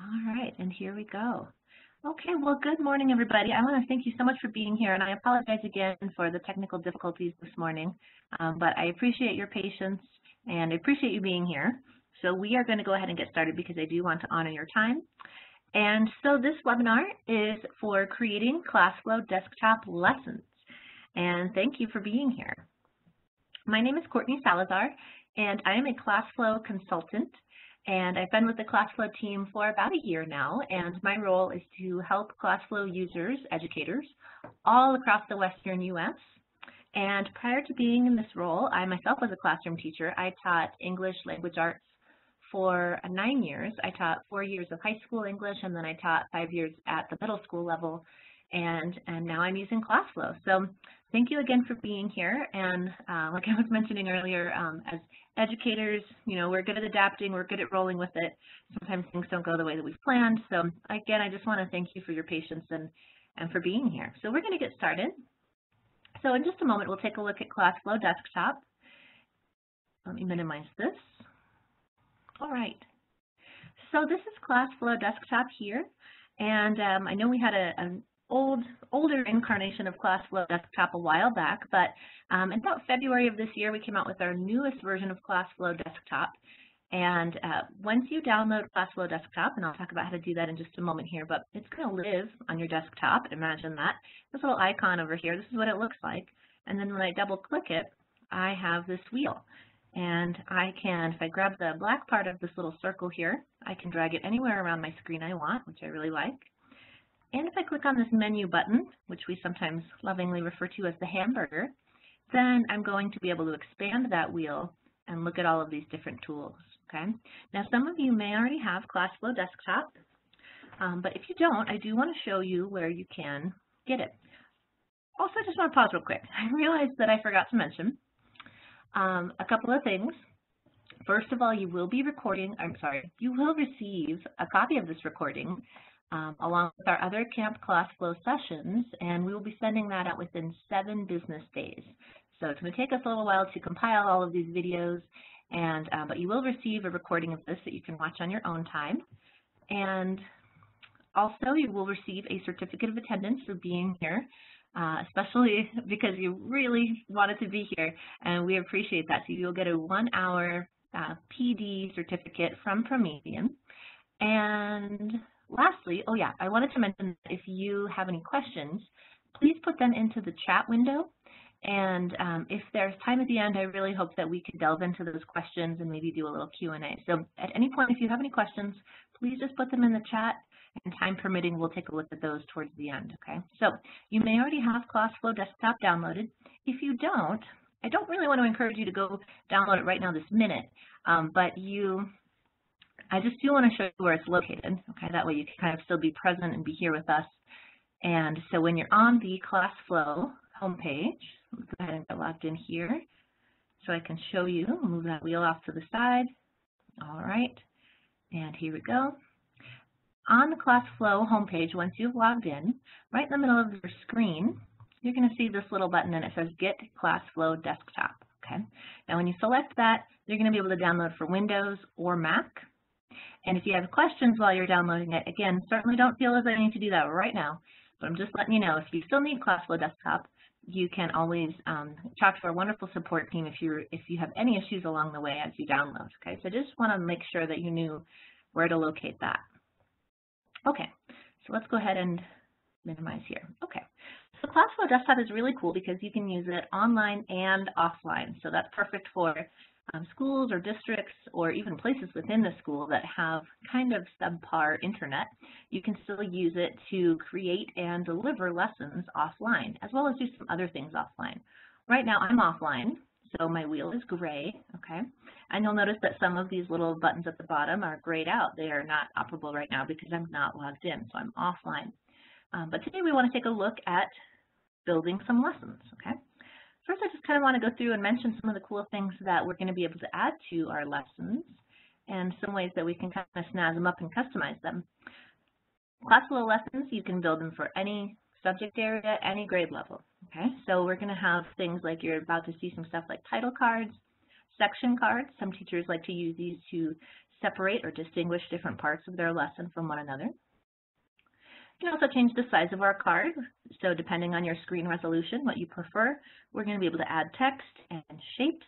All right, and here we go. Okay, well, good morning, everybody. I want to thank you so much for being here, and I apologize again for the technical difficulties this morning, um, but I appreciate your patience and I appreciate you being here. So we are going to go ahead and get started because I do want to honor your time. And so this webinar is for creating ClassFlow desktop lessons. And thank you for being here. My name is Courtney Salazar, and I am a ClassFlow consultant and I've been with the ClassFlow team for about a year now, and my role is to help ClassFlow users, educators, all across the Western U.S. And prior to being in this role, I myself was a classroom teacher. I taught English language arts for nine years. I taught four years of high school English, and then I taught five years at the middle school level, and, and now I'm using ClassFlow. So thank you again for being here. And uh, like I was mentioning earlier, um, as educators, you know, we're good at adapting, we're good at rolling with it. Sometimes things don't go the way that we've planned. So again, I just want to thank you for your patience and, and for being here. So we're going to get started. So in just a moment, we'll take a look at ClassFlow Desktop. Let me minimize this. All right. So this is ClassFlow Desktop here. And um, I know we had a, an old, older incarnation of ClassFlow Desktop a while back, but um, in about February of this year, we came out with our newest version of ClassFlow Desktop. And uh, once you download ClassFlow Desktop, and I'll talk about how to do that in just a moment here, but it's going to live on your desktop. Imagine that. This little icon over here, this is what it looks like. And then when I double click it, I have this wheel. And I can, if I grab the black part of this little circle here, I can drag it anywhere around my screen I want, which I really like. And if I click on this menu button, which we sometimes lovingly refer to as the hamburger, then I'm going to be able to expand that wheel and look at all of these different tools. Okay. Now some of you may already have ClassFlow Desktop, um, but if you don't, I do want to show you where you can get it. Also, I just want to pause real quick. I realized that I forgot to mention um, a couple of things. First of all, you will be recording, I'm sorry, you will receive a copy of this recording um, along with our other Camp ClassFlow sessions, and we will be sending that out within seven business days. So it's going to take us a little while to compile all of these videos, and uh, but you will receive a recording of this that you can watch on your own time. And also, you will receive a certificate of attendance for being here, uh, especially because you really wanted to be here, and we appreciate that. So you'll get a one-hour uh, PD certificate from Promethean. And lastly, oh yeah, I wanted to mention that if you have any questions, please put them into the chat window. And um, if there's time at the end, I really hope that we could delve into those questions and maybe do a little Q&A. So at any point, if you have any questions, please just put them in the chat and time permitting, we'll take a look at those towards the end, okay? So you may already have ClassFlow Desktop downloaded. If you don't, I don't really want to encourage you to go download it right now this minute, um, but you I just do want to show you where it's located. Okay, that way you can kind of still be present and be here with us. And so when you're on the class ClassFlow homepage, go ahead and get logged in here so I can show you. Move that wheel off to the side. All right, and here we go. On the class ClassFlow homepage, once you've logged in, right in the middle of your screen, you're going to see this little button and it says Get ClassFlow Desktop. Okay. Now when you select that, you're going to be able to download for Windows or Mac. And if you have questions while you're downloading it, again, certainly don't feel as I need to do that right now, but I'm just letting you know if you still need ClassFlow Desktop, you can always um, talk to our wonderful support team if you if you have any issues along the way as you download. Okay, so just want to make sure that you knew where to locate that. Okay, so let's go ahead and minimize here. Okay, so ClassFlow Desktop is really cool because you can use it online and offline. So that's perfect for um, schools or districts or even places within the school that have kind of subpar internet, you can still use it to create and deliver lessons offline, as well as do some other things offline. Right now I'm offline, so my wheel is gray, okay? And you'll notice that some of these little buttons at the bottom are grayed out. They are not operable right now because I'm not logged in, so I'm offline. Um, but today we want to take a look at building some lessons, okay? First, I just kind of want to go through and mention some of the cool things that we're going to be able to add to our lessons and some ways that we can kind of snazz them up and customize them. ClassFlow lessons, you can build them for any subject area, any grade level. Okay, so we're going to have things like you're about to see some stuff like title cards, section cards. Some teachers like to use these to separate or distinguish different parts of their lesson from one another. You can also change the size of our card. So depending on your screen resolution, what you prefer, we're going to be able to add text and shapes.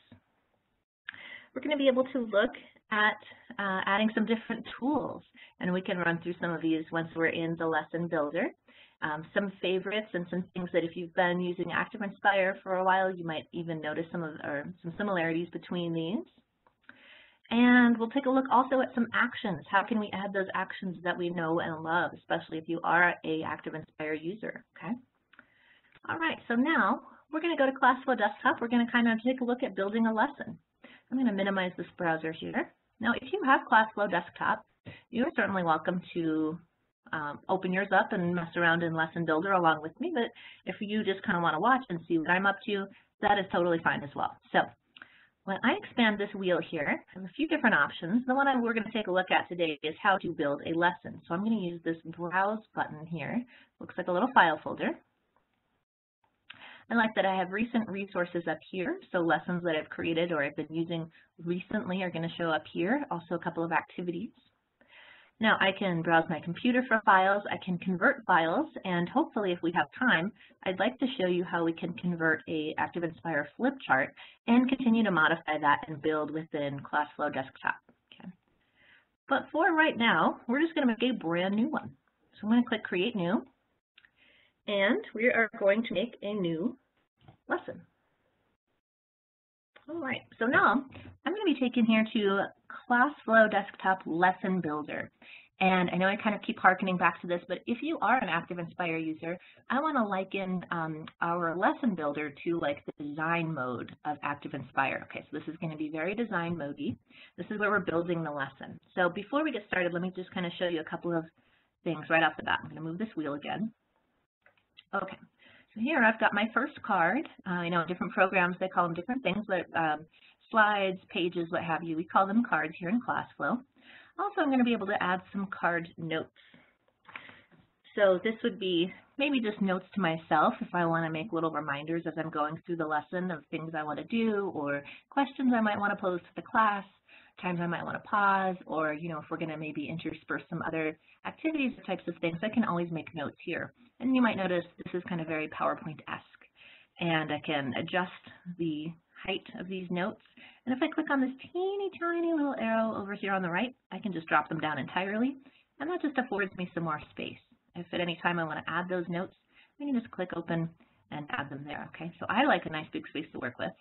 We're going to be able to look at uh, adding some different tools, and we can run through some of these once we're in the lesson builder. Um, some favorites and some things that if you've been using ActivInspire for a while, you might even notice some of or some similarities between these. And we'll take a look also at some actions. How can we add those actions that we know and love, especially if you are a ActivInspire user, okay? All right, so now we're going to go to ClassFlow Desktop. We're going to kind of take a look at building a lesson. I'm going to minimize this browser here. Now, if you have ClassFlow Desktop, you are certainly welcome to um, open yours up and mess around in Lesson Builder along with me, but if you just kind of want to watch and see what I'm up to, that is totally fine as well. So when I expand this wheel here, I have a few different options. The one we're going to take a look at today is how to build a lesson. So I'm going to use this Browse button here. Looks like a little file folder. I like that I have recent resources up here, so lessons that I've created or I've been using recently are going to show up here, also a couple of activities. Now I can browse my computer for files, I can convert files, and hopefully if we have time, I'd like to show you how we can convert a ActivInspire flip chart and continue to modify that and build within ClassFlow Desktop. Okay. But for right now, we're just going to make a brand new one. So I'm going to click Create New, and we are going to make a new lesson. All right, so now I'm going to be taken here to ClassFlow Desktop Lesson Builder. And I know I kind of keep harkening back to this, but if you are an ActivInspire user, I want to liken um, our lesson builder to like the design mode of ActivInspire. Okay, so this is going to be very design modey. This is where we're building the lesson. So before we get started, let me just kind of show you a couple of things right off the bat. I'm going to move this wheel again. Okay, so here I've got my first card. Uh, I know in different programs, they call them different things, but um, slides, pages, what have you, we call them cards here in ClassFlow. Also, I'm going to be able to add some card notes. So this would be maybe just notes to myself if I want to make little reminders as I'm going through the lesson of things I want to do or questions I might want to pose to the class, times I might want to pause, or you know if we're going to maybe intersperse some other activities or types of things, I can always make notes here. And you might notice this is kind of very PowerPoint-esque. And I can adjust the height of these notes. And if I click on this teeny tiny little arrow over here on the right, I can just drop them down entirely. And that just affords me some more space. If at any time I want to add those notes, I can just click open and add them there, okay? So I like a nice big space to work with.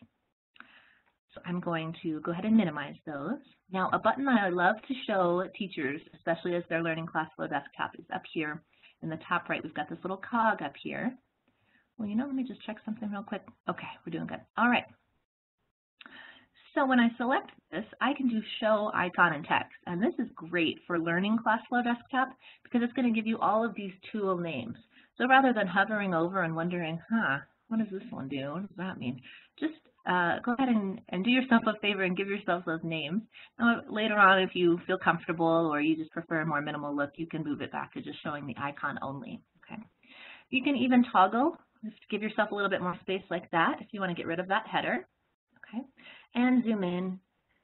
So I'm going to go ahead and minimize those. Now, a button that I love to show teachers, especially as they're learning ClassFlow Desktop, is up here in the top right. We've got this little cog up here. Well, you know, let me just check something real quick. Okay, we're doing good. All right. So when I select this, I can do show icon and text. And this is great for learning ClassFlow Desktop because it's going to give you all of these tool names. So rather than hovering over and wondering, huh, what does this one do? What does that mean? Just uh, go ahead and, and do yourself a favor and give yourself those names. Now, later on, if you feel comfortable or you just prefer a more minimal look, you can move it back to just showing the icon only. Okay. You can even toggle, just give yourself a little bit more space like that if you want to get rid of that header. Okay. And zoom in,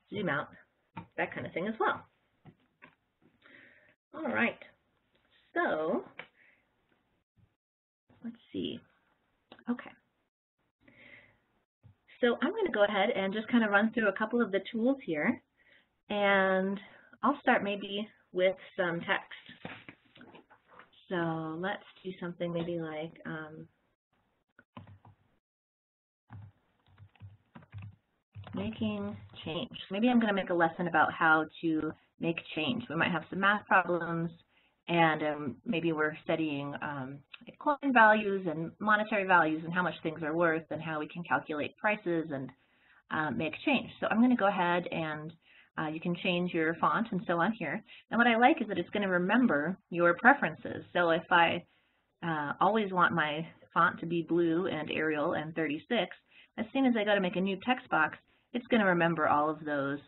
zoom out, that kind of thing as well. All right. So let's see. Okay. So I'm going to go ahead and just kind of run through a couple of the tools here. And I'll start maybe with some text. So let's do something maybe like um, making change. Maybe I'm going to make a lesson about how to make change. We might have some math problems and um, maybe we're studying um, coin values and monetary values and how much things are worth and how we can calculate prices and uh, make change. So I'm going to go ahead and uh, you can change your font and so on here. And what I like is that it's going to remember your preferences. So if I uh, always want my font to be blue and Arial and 36, as soon as I go to make a new text box, it's going to remember all of those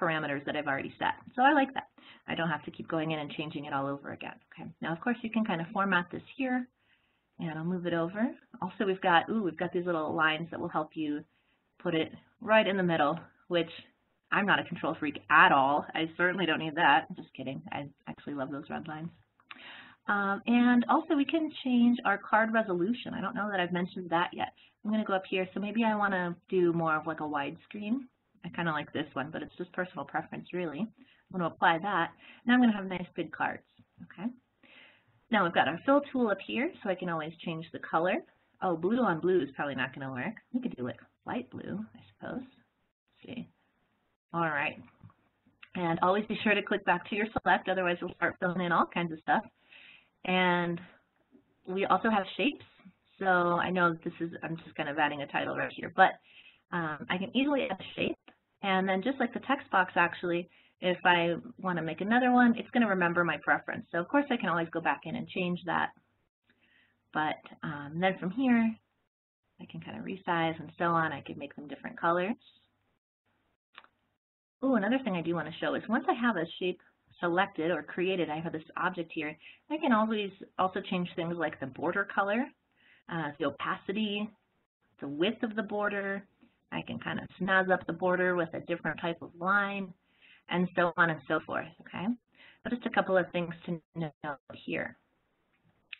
parameters that I've already set. So I like that. I don't have to keep going in and changing it all over again. Okay. Now, of course, you can kind of format this here, and I'll move it over. Also, we've got, ooh, we've got these little lines that will help you put it right in the middle, which I'm not a control freak at all. I certainly don't need that. Just kidding. I actually love those red lines. Um, and also we can change our card resolution. I don't know that I've mentioned that yet. I'm going to go up here. So maybe I want to do more of like a widescreen. I kind of like this one, but it's just personal preference really. I'm going to apply that. Now I'm going to have nice big cards. Okay. Now we've got our fill tool up here, so I can always change the color. Oh, blue on blue is probably not going to work. We could do like light blue, I suppose. Let's see. All right. And always be sure to click back to your select, otherwise you'll start filling in all kinds of stuff. And we also have shapes. So I know this is, I'm just kind of adding a title right here, but um, I can easily add a shape. And then just like the text box actually, if I want to make another one, it's going to remember my preference. So of course I can always go back in and change that. But um, then from here, I can kind of resize and so on. I can make them different colors. Oh, another thing I do want to show is once I have a shape selected or created, I have this object here, I can always also change things like the border color, uh, the opacity, the width of the border. I can kind of snazz up the border with a different type of line, and so on and so forth, okay? But just a couple of things to note here.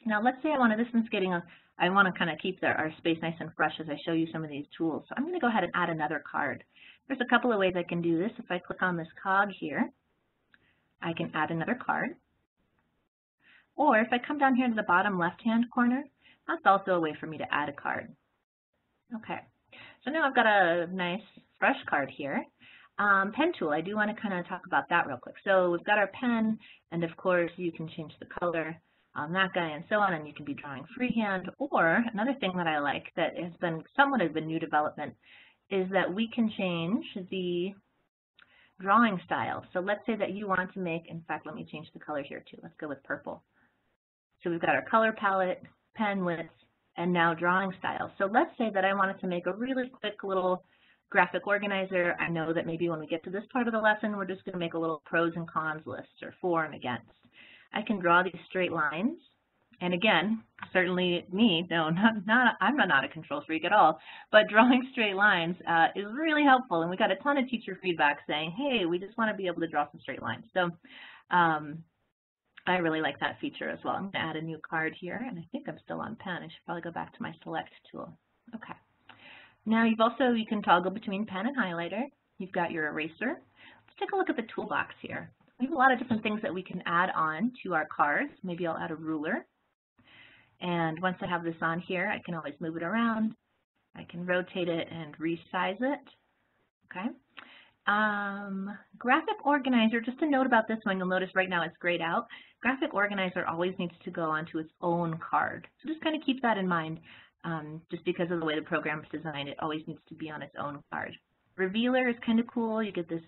Now let's say I want to, this one's getting a, I want to kind of keep the, our space nice and fresh as I show you some of these tools. So I'm going to go ahead and add another card. There's a couple of ways I can do this. If I click on this cog here, I can add another card. Or if I come down here to the bottom left-hand corner, that's also a way for me to add a card. Okay, so now I've got a nice fresh card here. Um, pen tool, I do want to kind of talk about that real quick. So we've got our pen, and of course you can change the color on that guy and so on, and you can be drawing freehand. Or another thing that I like that has been somewhat of a new development is that we can change the drawing style. So let's say that you want to make, in fact, let me change the color here too. Let's go with purple. So we've got our color palette, pen width, and now drawing style. So let's say that I wanted to make a really quick little graphic organizer. I know that maybe when we get to this part of the lesson, we're just going to make a little pros and cons list or for and against. I can draw these straight lines. And again, certainly me, no, not, not I'm not a control freak at all, but drawing straight lines uh, is really helpful. And we got a ton of teacher feedback saying, hey, we just want to be able to draw some straight lines. So um, I really like that feature as well. I'm going to add a new card here, and I think I'm still on pen. I should probably go back to my select tool. Okay. Now you've also, you can toggle between pen and highlighter. You've got your eraser. Let's take a look at the toolbox here. We have a lot of different things that we can add on to our cards. Maybe I'll add a ruler. And once I have this on here, I can always move it around. I can rotate it and resize it. Okay. Um, graphic organizer, just a note about this one, you'll notice right now it's grayed out. Graphic organizer always needs to go onto its own card. So just kind of keep that in mind. Um, just because of the way the program is designed, it always needs to be on its own card. Revealer is kind of cool. You get this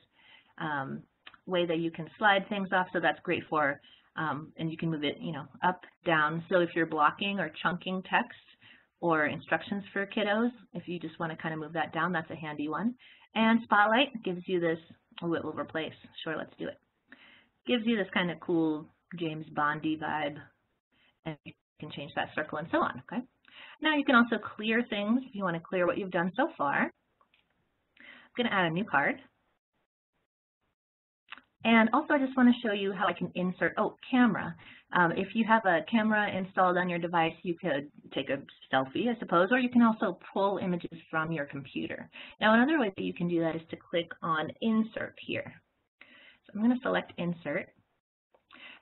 um, way that you can slide things off, so that's great for, um, and you can move it, you know, up, down. So if you're blocking or chunking text or instructions for kiddos, if you just want to kind of move that down, that's a handy one. And Spotlight gives you this, oh, it will replace. Sure, let's do it. Gives you this kind of cool James Bondy vibe, and you can change that circle and so on, okay? Now you can also clear things if you want to clear what you've done so far. I'm going to add a new card. And also I just want to show you how I can insert, oh, camera. Um, if you have a camera installed on your device, you could take a selfie, I suppose, or you can also pull images from your computer. Now another way that you can do that is to click on Insert here. So I'm going to select Insert,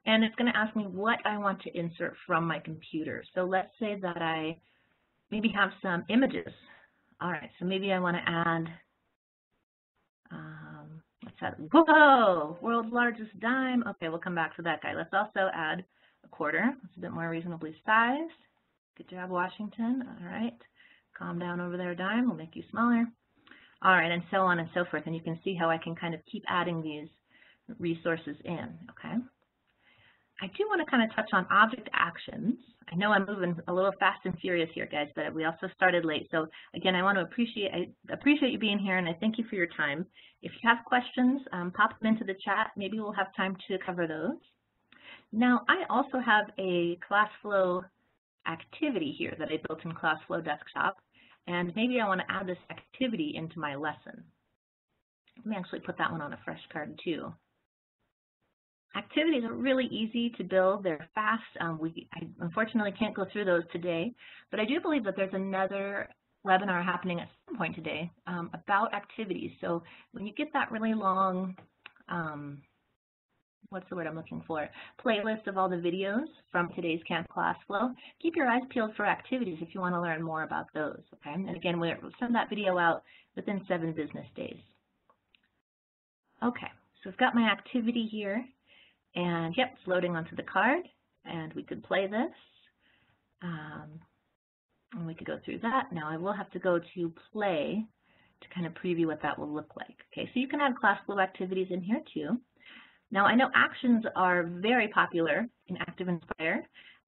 and it's going to ask me what I want to insert from my computer. So let's say that I maybe have some images. All right, so maybe I want to add, um, let's whoa, world's largest dime. Okay, we'll come back to that guy. Let's also add a quarter. That's a bit more reasonably sized. Good job, Washington. All right, calm down over there, dime. We'll make you smaller. All right, and so on and so forth. And you can see how I can kind of keep adding these resources in, okay? Do want to kind of touch on object actions. I know I'm moving a little fast and furious here, guys, but we also started late. So again, I want to appreciate I appreciate you being here, and I thank you for your time. If you have questions, um, pop them into the chat. Maybe we'll have time to cover those. Now, I also have a ClassFlow activity here that I built in ClassFlow Desktop, and maybe I want to add this activity into my lesson. Let me actually put that one on a fresh card too. Activities are really easy to build. They're fast. Um, we I unfortunately can't go through those today, but I do believe that there's another webinar happening at some point today um, about activities. So when you get that really long, um, what's the word I'm looking for, playlist of all the videos from today's Camp Class Flow, keep your eyes peeled for activities if you want to learn more about those. Okay, and again, we'll send that video out within seven business days. Okay, so I've got my activity here. And yep, it's loading onto the card, and we could play this. Um, and we could go through that. Now I will have to go to play to kind of preview what that will look like. Okay, so you can add ClassFlow activities in here too. Now I know actions are very popular in ActivInspire,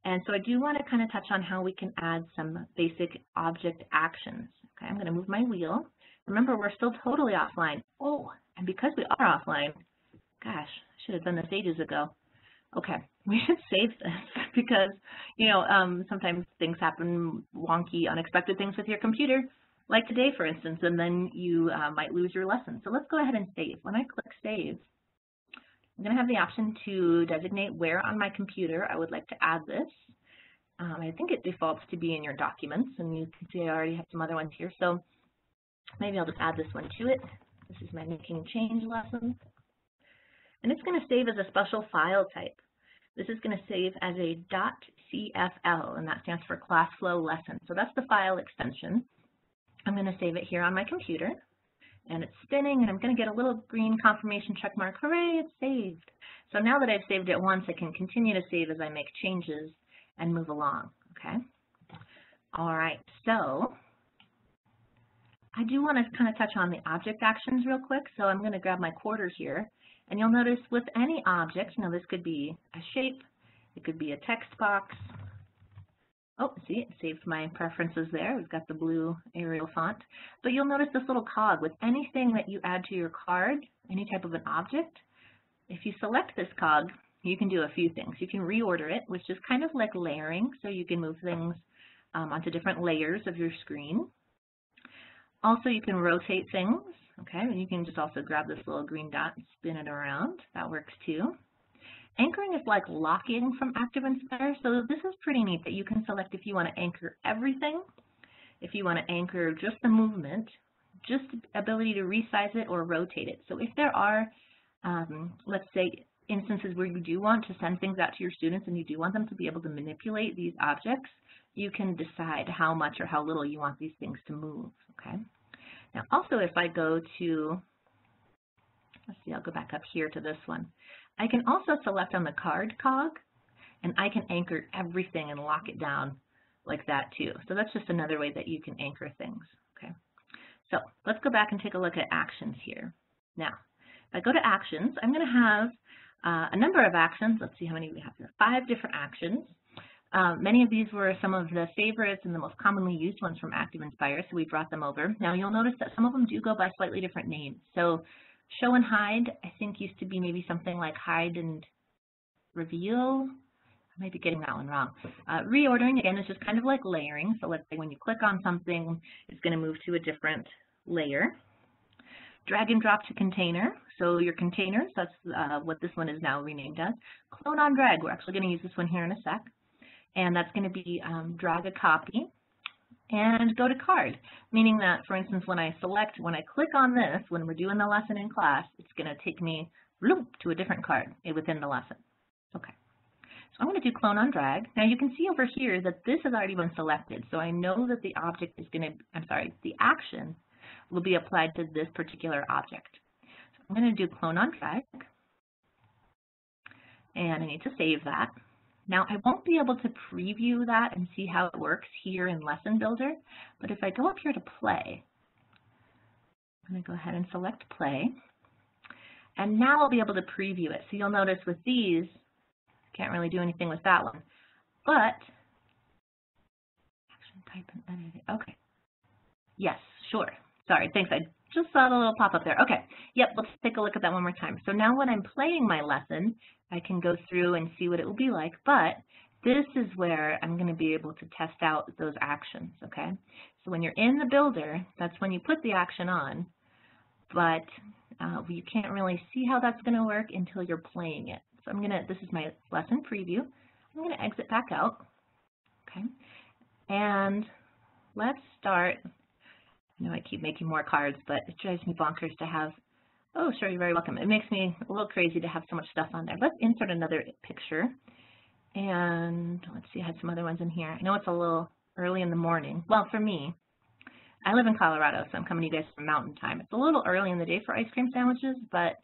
and so I do want to kind of touch on how we can add some basic object actions. Okay, I'm going to move my wheel. Remember, we're still totally offline. Oh, and because we are offline, gosh, should have done this ages ago. Okay, we should save this because, you know, um, sometimes things happen wonky, unexpected things with your computer, like today, for instance, and then you uh, might lose your lesson. So let's go ahead and save. When I click Save, I'm going to have the option to designate where on my computer I would like to add this. Um, I think it defaults to be in your documents, and you can see I already have some other ones here. So maybe I'll just add this one to it. This is my making change lesson and it's going to save as a special file type. This is going to save as a .cfl, and that stands for ClassFlow Lesson. So that's the file extension. I'm going to save it here on my computer, and it's spinning, and I'm going to get a little green confirmation check mark. Hooray, it's saved. So now that I've saved it once, I can continue to save as I make changes and move along, okay? All right, so I do want to kind of touch on the object actions real quick. So I'm going to grab my quarter here and you'll notice with any object, now this could be a shape, it could be a text box. Oh, see, it saved my preferences there. We've got the blue Arial font. But you'll notice this little cog with anything that you add to your card, any type of an object. If you select this cog, you can do a few things. You can reorder it, which is kind of like layering, so you can move things um, onto different layers of your screen. Also, you can rotate things. Okay, and you can just also grab this little green dot and spin it around. That works too. Anchoring is like locking from Active so this is pretty neat that you can select if you want to anchor everything, if you want to anchor just the movement, just the ability to resize it or rotate it. So if there are, um, let's say, instances where you do want to send things out to your students and you do want them to be able to manipulate these objects, you can decide how much or how little you want these things to move, okay? Now also if I go to, let's see, I'll go back up here to this one. I can also select on the card cog and I can anchor everything and lock it down like that too. So that's just another way that you can anchor things. Okay. So let's go back and take a look at actions here. Now, if I go to actions, I'm going to have uh, a number of actions. Let's see how many we have here. Five different actions. Um, many of these were some of the favorites and the most commonly used ones from ActivInspire, so we brought them over. Now you'll notice that some of them do go by slightly different names. So show and hide, I think used to be maybe something like hide and reveal. I might be getting that one wrong. Uh, reordering, again, is just kind of like layering. So let's say when you click on something, it's going to move to a different layer. Drag and drop to container. So your containers, that's uh, what this one is now renamed as. Clone on drag, we're actually going to use this one here in a sec and that's going to be um, drag a copy and go to card, meaning that, for instance, when I select, when I click on this, when we're doing the lesson in class, it's going to take me loop to a different card within the lesson. Okay. So I'm going to do clone on drag. Now you can see over here that this has already been selected, so I know that the object is going to, I'm sorry, the action will be applied to this particular object. So I'm going to do clone on drag, and I need to save that. Now I won't be able to preview that and see how it works here in Lesson Builder, but if I go up here to play, I'm going to go ahead and select play. And now I'll be able to preview it. So you'll notice with these, can't really do anything with that one. But, action type and edit. Okay. Yes, sure. Sorry, thanks. I just saw the little pop-up there. Okay, yep, let's take a look at that one more time. So now when I'm playing my lesson, I can go through and see what it will be like, but this is where I'm going to be able to test out those actions, okay? So when you're in the builder, that's when you put the action on, but uh, you can't really see how that's going to work until you're playing it. So I'm going to, this is my lesson preview. I'm going to exit back out. Okay. And let's start. I know I keep making more cards, but it drives me bonkers to have, oh, sure, you're very welcome. It makes me a little crazy to have so much stuff on there. Let's insert another picture. And let's see, I had some other ones in here. I know it's a little early in the morning. Well, for me, I live in Colorado, so I'm coming to you guys from mountain time. It's a little early in the day for ice cream sandwiches, but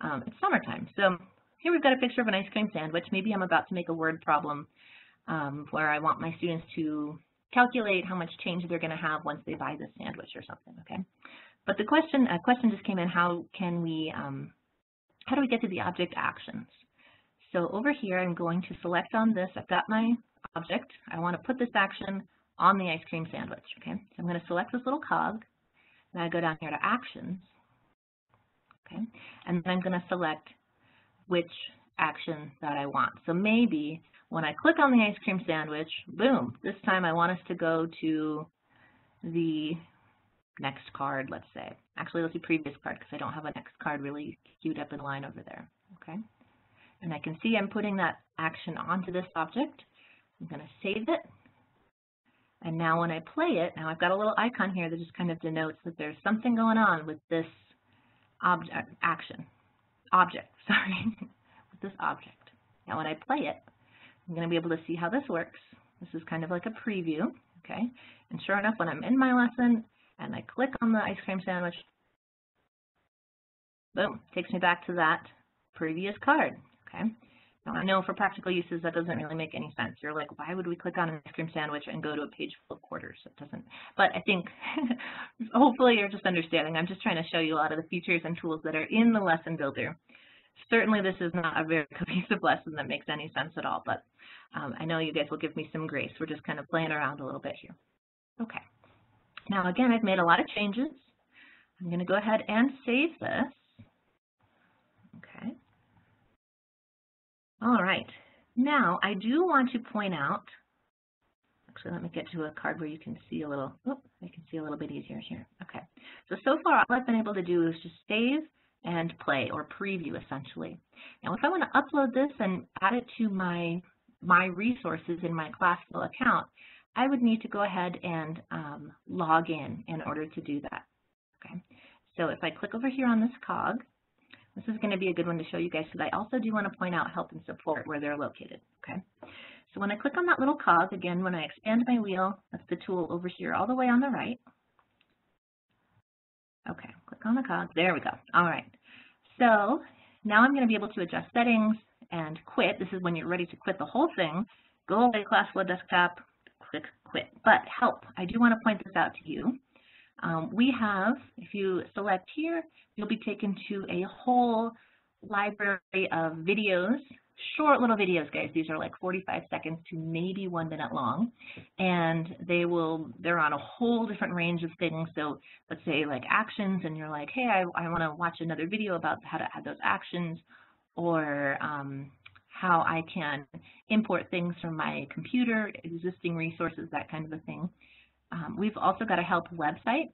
um, it's summertime. So here we've got a picture of an ice cream sandwich. Maybe I'm about to make a word problem um, where I want my students to calculate how much change they're going to have once they buy this sandwich or something, okay? But the question, a question just came in, how can we, um, how do we get to the object actions? So over here, I'm going to select on this. I've got my object. I want to put this action on the ice cream sandwich, okay? So I'm going to select this little cog, and I go down here to Actions, okay? And then I'm going to select which action that I want. So maybe when I click on the ice cream sandwich, boom, this time I want us to go to the next card, let's say. Actually, let's do previous card because I don't have a next card really queued up in line over there, okay? And I can see I'm putting that action onto this object. I'm going to save it. And now when I play it, now I've got a little icon here that just kind of denotes that there's something going on with this object action, object, sorry, this object. Now when I play it, I'm going to be able to see how this works. This is kind of like a preview, okay? And sure enough, when I'm in my lesson and I click on the ice cream sandwich, boom, takes me back to that previous card, okay? Now, I know for practical uses that doesn't really make any sense. You're like, why would we click on an ice cream sandwich and go to a page full of quarters? It doesn't. But I think hopefully you're just understanding. I'm just trying to show you a lot of the features and tools that are in the lesson builder. Certainly this is not a very cohesive lesson that makes any sense at all, but um, I know you guys will give me some grace. We're just kind of playing around a little bit here. Okay. Now again, I've made a lot of changes. I'm going to go ahead and save this. Okay. All right. Now, I do want to point out, actually, let me get to a card where you can see a little, oh, I can see a little bit easier here. Okay. So, so far, all I've been able to do is just save and play, or preview, essentially. Now, if I want to upload this and add it to my, my resources in my ClassFlow account, I would need to go ahead and um, log in in order to do that. Okay. So if I click over here on this cog, this is going to be a good one to show you guys because I also do want to point out help and support where they're located. Okay. So when I click on that little cog, again, when I expand my wheel, that's the tool over here all the way on the right. Okay, on the cog. There we go. All right. So now I'm going to be able to adjust settings and quit. This is when you're ready to quit the whole thing. Go away ClassFlow Desktop, click quit. But help, I do want to point this out to you. Um, we have, if you select here, you'll be taken to a whole library of videos, short little videos, guys. These are like 45 seconds to maybe one minute long. And they will, they're on a whole different range of things. So let's say like actions and you're like, hey, I, I want to watch another video about how to add those actions or um, how I can import things from my computer, existing resources, that kind of a thing. Um, we've also got a help website,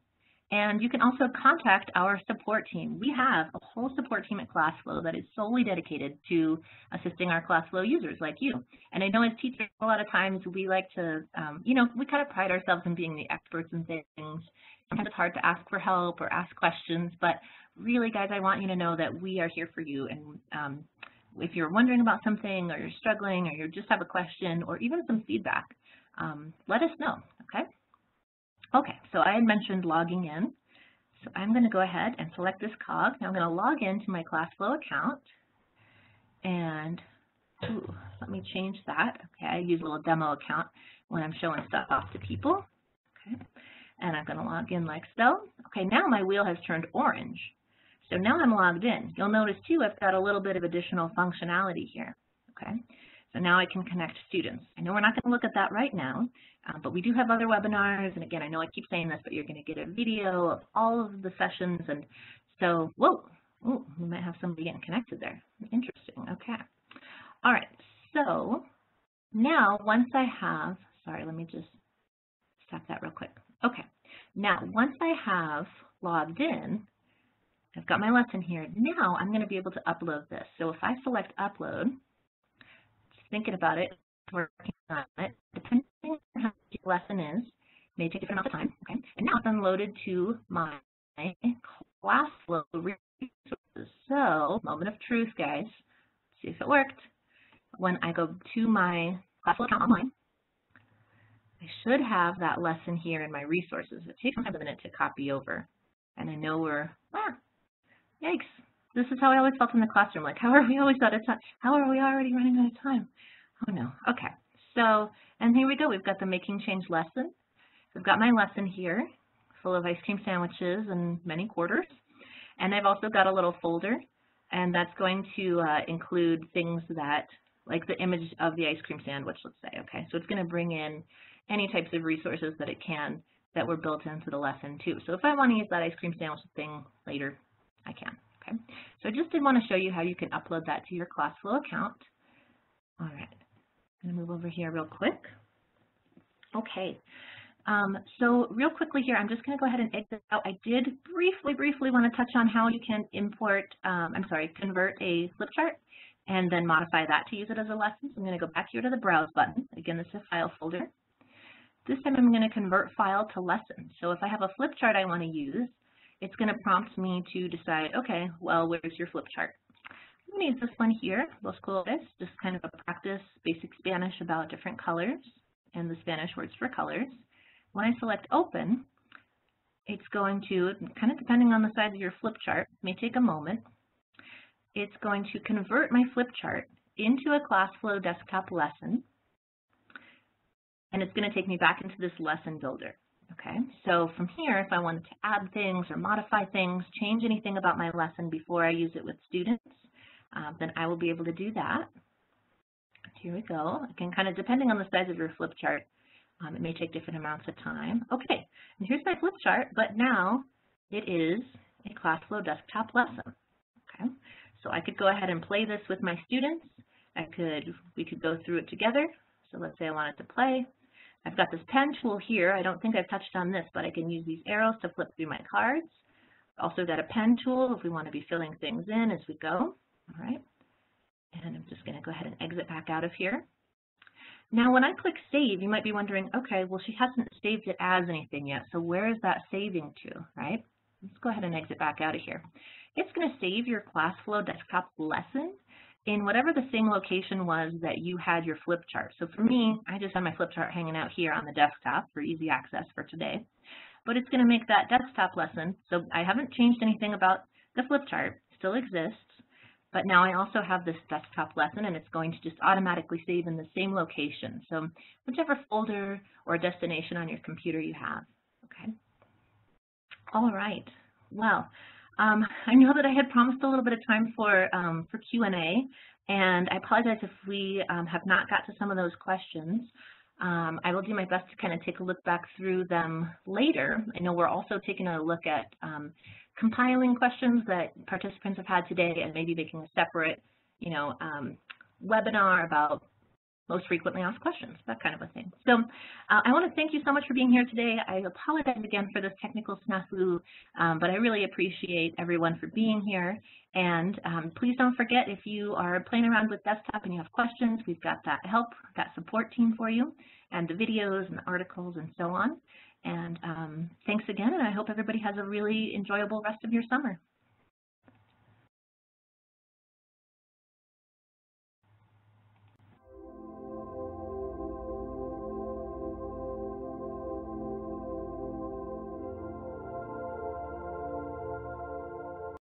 and you can also contact our support team. We have a whole support team at ClassFlow that is solely dedicated to assisting our ClassFlow users like you. And I know as teachers, a lot of times we like to, um, you know, we kind of pride ourselves in being the experts in things. Sometimes it's hard to ask for help or ask questions, but really, guys, I want you to know that we are here for you. And um, if you're wondering about something or you're struggling or you just have a question or even some feedback, um, let us know, okay? Okay, so I had mentioned logging in. So I'm going to go ahead and select this cog. Now I'm going to log into my ClassFlow account. And ooh, let me change that. Okay, I use a little demo account when I'm showing stuff off to people. Okay, and I'm going to log in like so. Okay, now my wheel has turned orange. So now I'm logged in. You'll notice too I've got a little bit of additional functionality here. Okay, so now I can connect students. I know we're not going to look at that right now, um, but we do have other webinars. And again, I know I keep saying this, but you're going to get a video of all of the sessions. And so, whoa, ooh, we might have somebody getting connected there. Interesting. Okay. All right. So now once I have, sorry, let me just stop that real quick. Okay. Now, once I have logged in, I've got my lesson here. Now I'm going to be able to upload this. So if I select upload, thinking about it, working on it, depending on how the lesson is, may take a different amount of time. Okay, and now it's unloaded to my ClassFlow resources. So, moment of truth, guys. See if it worked. When I go to my ClassFlow account online, I should have that lesson here in my resources. It takes a minute to copy over. And I know we're, ah, yikes. This is how I always felt in the classroom. Like, how are we always out of time? How are we already running out of time? Oh no, okay. So, and here we go. We've got the making change lesson. I've got my lesson here full of ice cream sandwiches and many quarters. And I've also got a little folder, and that's going to uh, include things that, like the image of the ice cream sandwich, let's say, okay? So it's going to bring in any types of resources that it can that were built into the lesson too. So if I want to use that ice cream sandwich thing later, I can, So I just did want to show you how you can upload that to your ClassFlow account. All right, I'm going to move over here real quick. Okay, um, so real quickly here, I'm just going to go ahead and exit out. I did briefly, briefly want to touch on how you can import, um, I'm sorry, convert a flip chart and then modify that to use it as a lesson. So I'm going to go back here to the Browse button. Again, this is a file folder. This time I'm going to convert file to lesson. So if I have a flip chart I want to use, it's going to prompt me to decide, okay, well, where's your flip chart? I'm going to use this one here, Los Colores, just kind of a practice basic Spanish about different colors and the Spanish words for colors. When I select open, it's going to, kind of depending on the size of your flip chart, may take a moment, it's going to convert my flip chart into a ClassFlow desktop lesson, and it's going to take me back into this lesson builder. Okay, so from here, if I wanted to add things or modify things, change anything about my lesson before I use it with students, um, then I will be able to do that. Here we go. Again, kind of depending on the size of your flip chart, um, it may take different amounts of time. Okay, and here's my flip chart, but now it is a ClassFlow desktop lesson. Okay, so I could go ahead and play this with my students. I could, we could go through it together. So let's say I wanted to play. I've got this pen tool here. I don't think I've touched on this, but I can use these arrows to flip through my cards. Also got a pen tool if we want to be filling things in as we go. All right. And I'm just going to go ahead and exit back out of here. Now, when I click Save, you might be wondering, okay, well, she hasn't saved it as anything yet, so where is that saving to, right? Let's go ahead and exit back out of here. It's going to save your ClassFlow desktop lesson in whatever the same location was that you had your flip chart. So for me, I just have my flip chart hanging out here on the desktop for easy access for today. But it's going to make that desktop lesson, so I haven't changed anything about the flip chart, still exists, but now I also have this desktop lesson and it's going to just automatically save in the same location. So whichever folder or destination on your computer you have, okay? All right, well, um, I know that I had promised a little bit of time for, um, for Q&A, and I apologize if we um, have not got to some of those questions. Um, I will do my best to kind of take a look back through them later. I know we're also taking a look at um, compiling questions that participants have had today and maybe making a separate, you know, um, webinar about most frequently asked questions, that kind of a thing. So uh, I want to thank you so much for being here today. I apologize again for this technical snafu, um, but I really appreciate everyone for being here. And um, please don't forget, if you are playing around with desktop and you have questions, we've got that help, that support team for you, and the videos and the articles and so on. And um, thanks again, and I hope everybody has a really enjoyable rest of your summer.